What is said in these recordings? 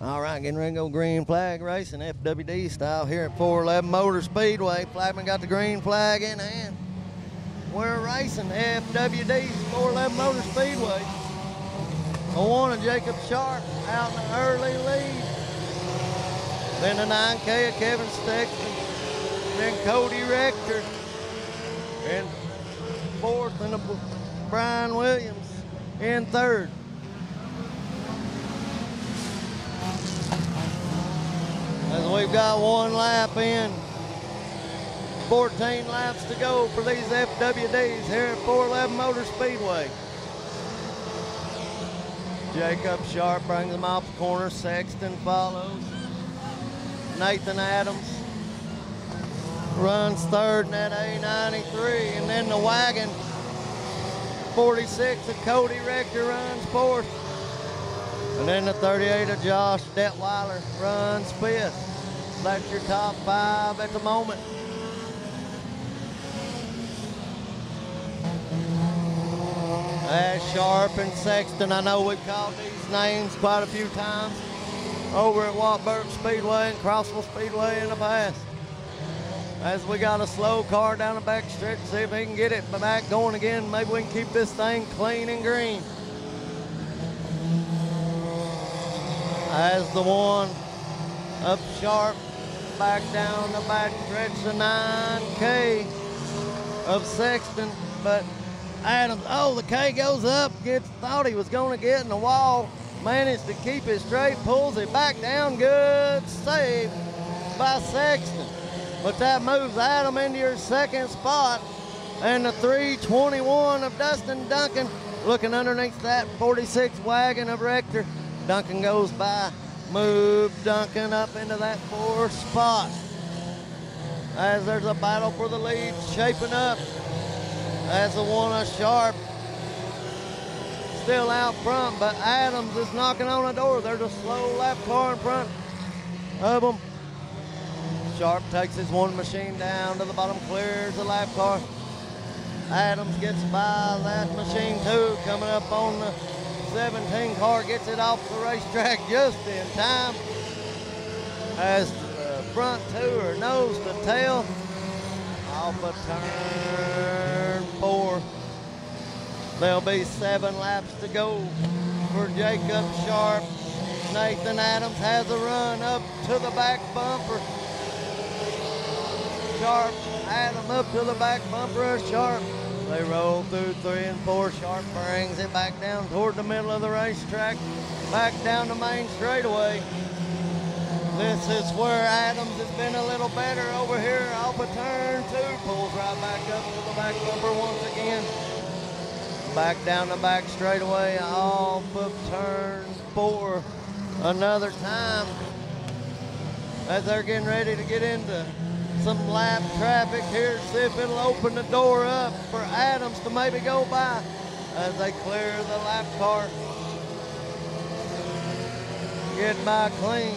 All right, getting ready to go green flag racing, FWD style here at 411 Motor Speedway. Flagman got the green flag in hand. We're racing FWD's 411 Motor Speedway. The one of Jacob Sharp out in the early lead. Then the 9K of Kevin Sexton. Then Cody Rector. And fourth and Brian Williams in third. As we've got one lap in, 14 laps to go for these FWDs here at 411 Motor Speedway. Jacob Sharp brings them off the corner. Sexton follows. Nathan Adams runs third in that A93. And then the wagon, 46 of Cody Rector runs fourth. And then the 38 of Josh Detweiler runs fifth. That's your top five at the moment. As Sharp and Sexton, I know we've called these names quite a few times over at Wartburg Speedway and Crossville Speedway in the past. As we got a slow car down the back stretch, see if he can get it back going again. Maybe we can keep this thing clean and green. As the one up sharp, back down the back stretch, the 9K of Sexton, but Adams, oh, the K goes up, gets, thought he was going to get in the wall, managed to keep it straight, pulls it back down, good save by Sexton. But that moves Adam into your second spot, and the 321 of Dustin Duncan looking underneath that 46 wagon of Rector. Duncan goes by, move Duncan up into that fourth spot. As there's a battle for the lead shaping up. As the one of Sharp still out front, but Adams is knocking on the door. There's a slow lap car in front of them. Sharp takes his one machine down to the bottom, clears the lap car. Adams gets by that machine too, coming up on the 17 car, gets it off the racetrack just in time. As the front two are nose to tail, off a turn four. There'll be seven laps to go for Jacob Sharp. Nathan Adams has a run up to the back bumper. Sharp, Adam up to the back bumper Sharp. They roll through three and four. Sharp brings it back down toward the middle of the racetrack, back down the main straightaway. This is where Adams has been a little better over here off of turn two. Pulls right back up to the back bumper once again. Back down the back straightaway off of turn four another time. As they're getting ready to get into some lap traffic here, see if it'll open the door up for Adams to maybe go by as they clear the lap car. Get by clean.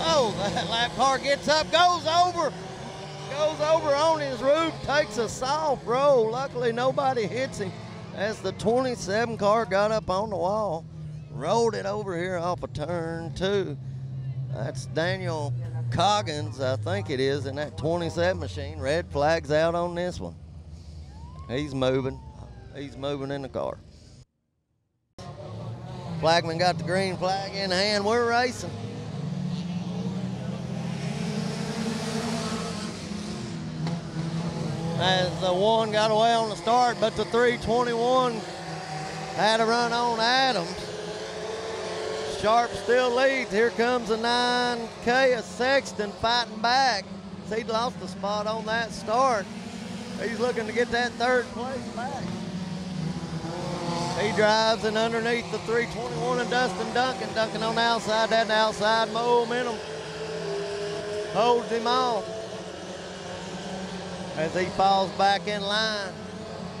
Oh, that lap car gets up, goes over, goes over on his roof, takes a soft roll. Luckily, nobody hits him as the 27 car got up on the wall, rolled it over here off a of turn two. That's Daniel Coggins, I think it is, in that 27 machine. Red flag's out on this one. He's moving. He's moving in the car. Flagman got the green flag in hand. We're racing. As the one got away on the start, but the 321 had a run on Adams. Sharp still leads. Here comes a 9K of Sexton fighting back. He lost the spot on that start. He's looking to get that third place back. He drives and underneath the 321 and Dustin Duncan. Duncan on the outside, that outside momentum holds him off as he falls back in line.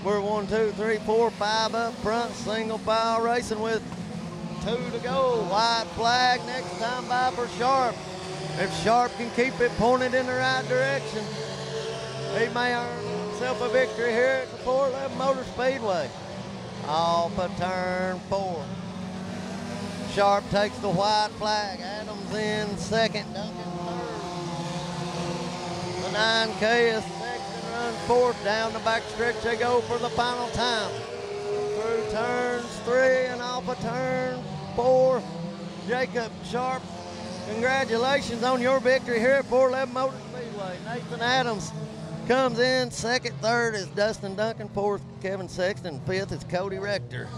We're one, two, three, four, five up front, single file racing with two to go. White flag next time by for Sharp. If Sharp can keep it pointed in the right direction, He may earn himself a victory here at the 411 Motor Speedway. Off of turn four. Sharp takes the white flag. Adams in second. Duncan third. The 9K is fourth. Down the back stretch they go for the final time. Through turns three and off of turn four. Jacob Sharp, congratulations on your victory here at 411 Motor Speedway. Nathan Adams comes in second. Third is Dustin Duncan. Fourth, Kevin Sexton. Fifth is Cody Rector.